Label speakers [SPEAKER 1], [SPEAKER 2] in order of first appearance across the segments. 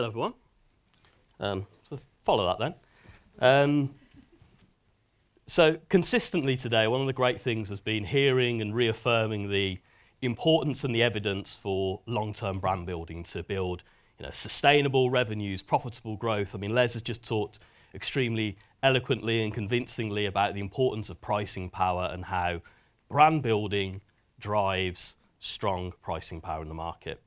[SPEAKER 1] Hello, everyone. Um, so follow that then. Um, so consistently today, one of the great things has been hearing and reaffirming the importance and the evidence for long-term brand building to build you know, sustainable revenues, profitable growth. I mean, Les has just talked extremely eloquently and convincingly about the importance of pricing power and how brand building drives strong pricing power in the market.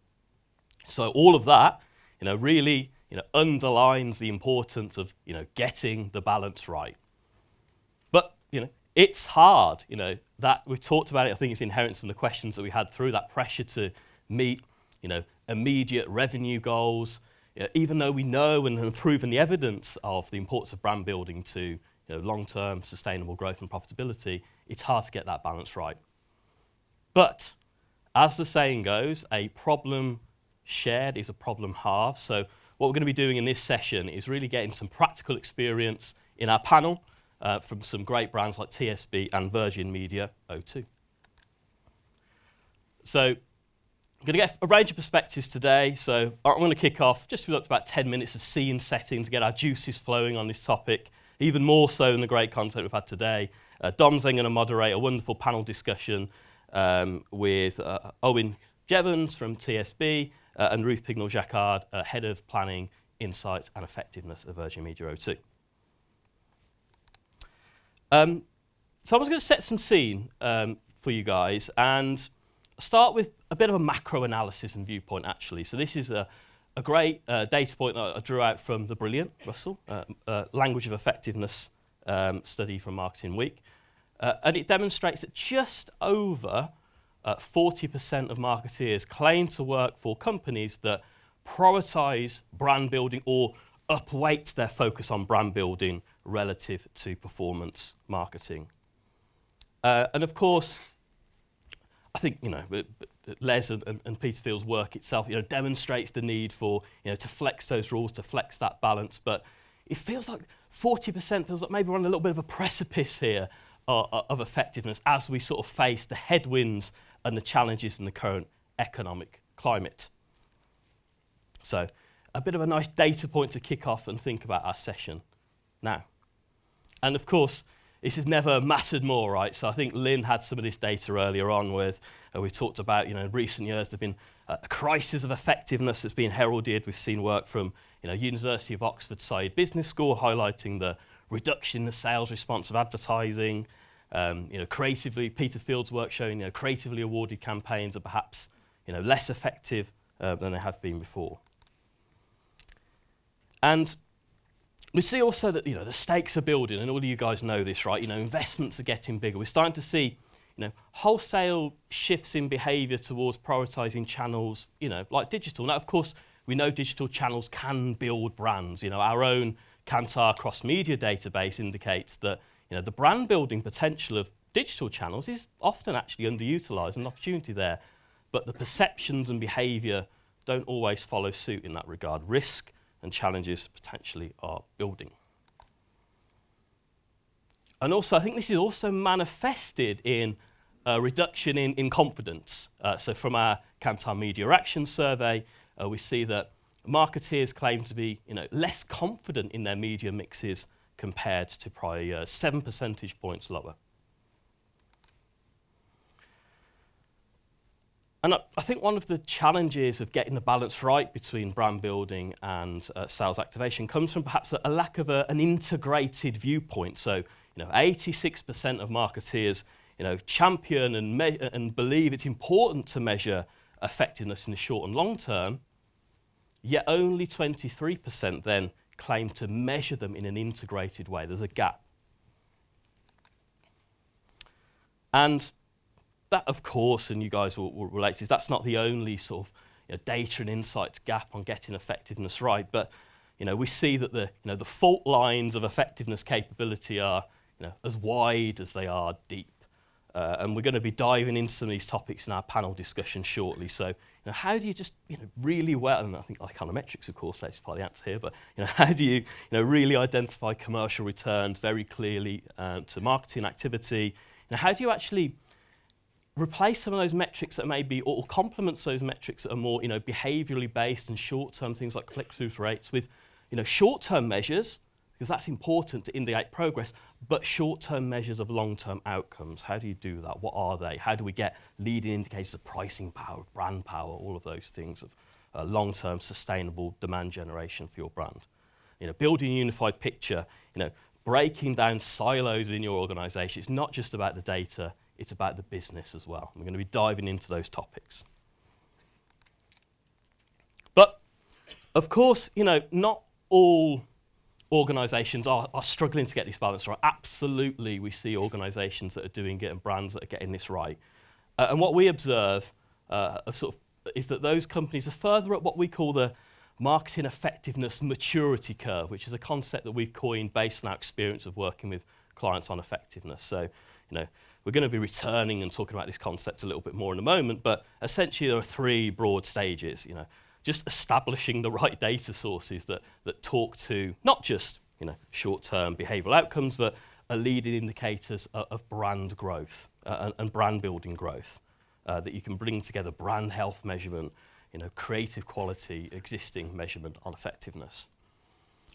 [SPEAKER 1] So all of that, you know, really, you know, underlines the importance of, you know, getting the balance right. But, you know, it's hard, you know, that we've talked about it, I think it's inherent in the questions that we had through that pressure to meet, you know, immediate revenue goals, you know, even though we know and have proven the evidence of the importance of brand building to you know, long-term sustainable growth and profitability, it's hard to get that balance right. But as the saying goes, a problem shared is a problem halved. So what we're going to be doing in this session is really getting some practical experience in our panel uh, from some great brands like TSB and Virgin Media O2. So I'm going to get a range of perspectives today. So I'm going to kick off just with about 10 minutes of scene setting to get our juices flowing on this topic, even more so than the great content we've had today. Uh, Dom's then going to moderate a wonderful panel discussion um, with uh, Owen Jevons from TSB uh, and Ruth Pignall-Jacquard, uh, Head of Planning, Insights and Effectiveness at Virgin Media O2. Um, so I was going to set some scene um, for you guys and start with a bit of a macro analysis and viewpoint actually. So this is a, a great uh, data point that I drew out from the brilliant Russell uh, uh, language of effectiveness um, study from Marketing Week. Uh, and it demonstrates that just over 40% uh, of marketeers claim to work for companies that prioritize brand building or upweight their focus on brand building relative to performance marketing. Uh, and of course, I think you know Les and, and, Peter Field's work itself, you know, demonstrates the need for you know to flex those rules, to flex that balance. But it feels like 40% feels like maybe we're on a little bit of a precipice here uh, uh, of effectiveness as we sort of face the headwinds and the challenges in the current economic climate. So, a bit of a nice data point to kick off and think about our session now. And of course, this has never mattered more, right? So I think Lynn had some of this data earlier on with, uh, we talked about, you know, in recent years there have been a crisis of effectiveness that's been heralded. We've seen work from, you know, University of Oxford Saïd Business School highlighting the reduction in the sales response of advertising. Um, you know, creatively, Peter Field's work showing, you know, creatively awarded campaigns are perhaps, you know, less effective uh, than they have been before. And we see also that you know the stakes are building, and all of you guys know this, right? You know, investments are getting bigger. We're starting to see, you know, wholesale shifts in behaviour towards prioritising channels, you know, like digital. Now, of course, we know digital channels can build brands. You know, our own Kantar cross media database indicates that you know the brand building potential of digital channels is often actually underutilised, an opportunity there. But the perceptions and behaviour don't always follow suit in that regard. Risk and challenges potentially are building. And also, I think this is also manifested in a reduction in, in confidence. Uh, so from our Kantar Media Action Survey, uh, we see that marketeers claim to be you know, less confident in their media mixes compared to prior years, seven percentage points lower. And I, I, think one of the challenges of getting the balance right between brand building and uh, sales activation comes from perhaps a, a lack of a, an integrated viewpoint. So, you know, 86% of marketeers, you know, champion and, and believe it's important to measure effectiveness in the short and long term, yet only 23% then claim to measure them in an integrated way. There's a gap. And that, of course, and you guys will, will relate to, this, that's not the only sort of you know, data and insights gap on getting effectiveness right. But you know, we see that the, you know, the fault lines of effectiveness capability are you know, as wide as they are deep. Uh, and we're going to be diving into some of these topics in our panel discussion shortly. So, you know, how do you just, you know, really well, and I think econometrics, of course, that's part of the answer here, but, you know, how do you, you know, really identify commercial returns very clearly uh, to marketing activity? You know, how do you actually replace some of those metrics that may be, or complements those metrics that are more, you know, behaviourally based and short-term things like click-through rates with, you know, short-term measures, because that's important to indicate progress, but short-term measures of long-term outcomes. How do you do that? What are they? How do we get leading indicators of pricing power, brand power, all of those things of uh, long-term sustainable demand generation for your brand? You know, building a unified picture, you know, breaking down silos in your organization. It's not just about the data, it's about the business as well. We're going to be diving into those topics. But, of course, you know, not all organizations are, are struggling to get this balance right. Absolutely, we see organizations that are doing it and brands that are getting this right. Uh, and what we observe uh, sort of, is that those companies are further up what we call the marketing effectiveness maturity curve, which is a concept that we've coined based on our experience of working with clients on effectiveness. So, you know, we're going to be returning and talking about this concept a little bit more in a moment, but essentially there are three broad stages, you know, just establishing the right data sources that, that talk to not just you know, short-term behavioural outcomes, but are leading indicators of, brand growth uh, and, and, brand building growth. Uh, that you can bring together brand health measurement, you know, creative quality, existing measurement on effectiveness.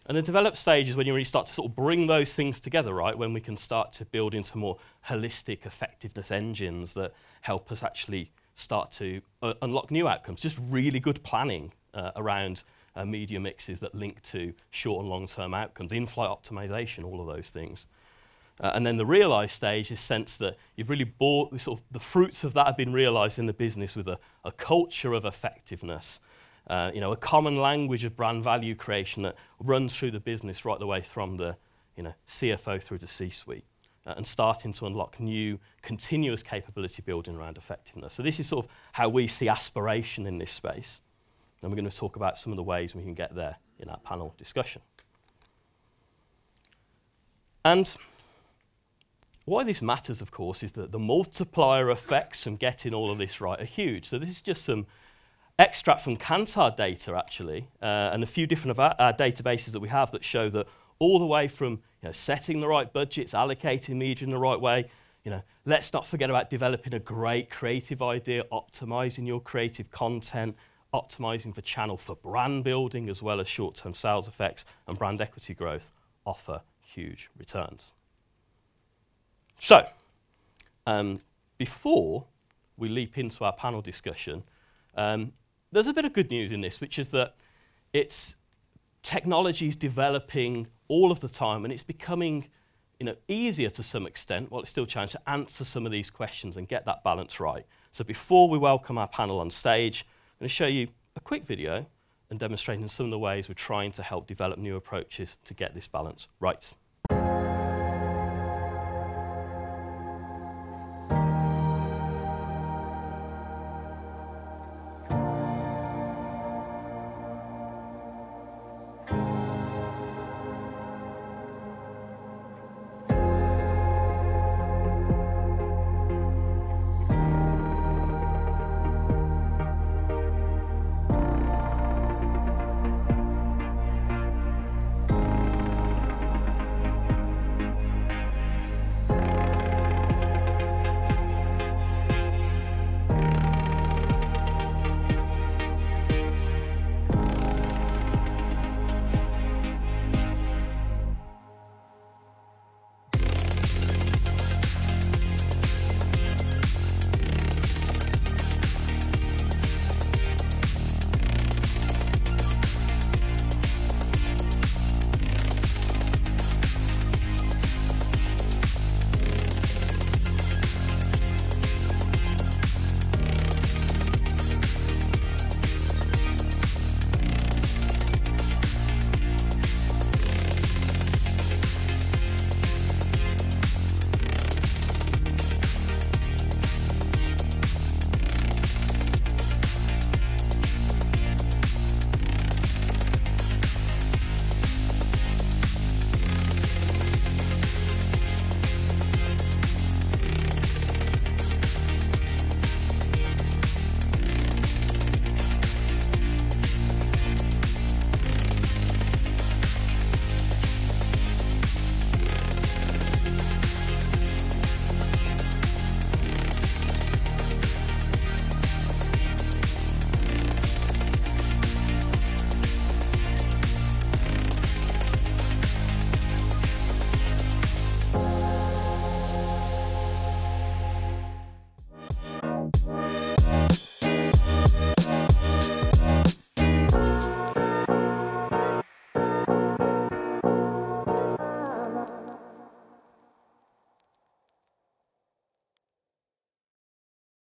[SPEAKER 1] And the developed stage is when you really start to sort of bring those things together, right? When we can start to build into more holistic effectiveness engines that help us actually start to uh, unlock new outcomes. Just really good planning uh, around uh, media mixes that link to short and long-term outcomes, in-flight optimization, all of those things. Uh, and then the realize stage is sense that you've really bought the, sort of the fruits of that have been realized in the business with a, a culture of effectiveness, uh, you know, a common language of brand value creation that runs through the business right the way from the you know, CFO through to C-suite uh, and starting to unlock new continuous capability building around effectiveness. So this is sort of how we see aspiration in this space. And we're going to talk about some of the ways we can get there in our panel discussion. And why this matters, of course, is that the multiplier effects from getting all of this right are huge. So this is just some extract from Kantar data, actually, uh, and a few different of our, our databases that we have that show that all the way from you know, setting the right budgets, allocating media in the right way, you know, let's not forget about developing a great creative idea, optimizing your creative content, optimizing the channel for brand building as well as short-term sales effects and brand equity growth offer huge returns. So, um, before we leap into our panel discussion, um, there's a bit of good news in this, which is that it's technology is developing all of the time and it's becoming you know, easier to some extent, while it's still challenging, to answer some of these questions and get that balance right. So before we welcome our panel on stage, I'm going to show you a quick video and demonstrating some of the ways we're trying to help develop new approaches to get this balance right.